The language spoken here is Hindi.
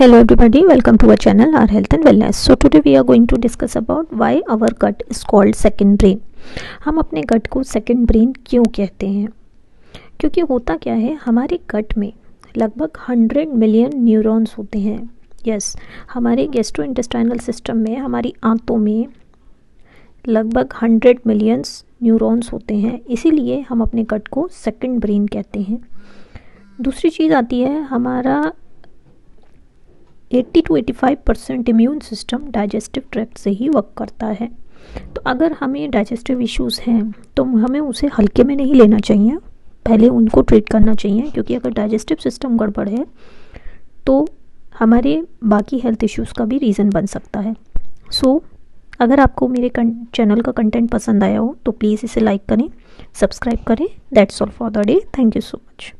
hello everybody welcome to our channel our health and wellness. So today we are going to discuss about why our gut is called second brain. हम अपने गट को सेकंड ब्रेन क्यों कहते हैं? क्योंकि होता क्या है हमारे गट में लगभग हंड्रेड मिलियन न्यूरॉन्स होते हैं। यस yes, हमारे गेस्ट्रो इंटेस्टाइनल सिस्टम में हमारी आंतों में लगभग हंड्रेड मिलियंस न्यूरॉन्स होते हैं। इसीलिए हम अपने गट को सेकंड ब्रेन कहते हैं। दूसरी चीज़ आती है हमारा 80 to 85 percent immune system digestive tract से ही वर्क करता है। तो अगर हमें डाइजेस्टिव इश्यूज़ हैं तो हमें उसे हल्के में नहीं लेना चाहिए। पहले उनको ट्रीट करना चाहिए क्योंकि अगर डाइजेस्टिव सिस्टम गड़बड़ है तो हमारे बाकी हेल्थ इश्यूज़ का भी रीज़न बन सकता है। सो so, अगर आपको मेरे चैनल का कंटेंट पसंद आया हो तो प्लीज़ इसे लाइक करें सब्सक्राइब करें। That's all for the day thank you so much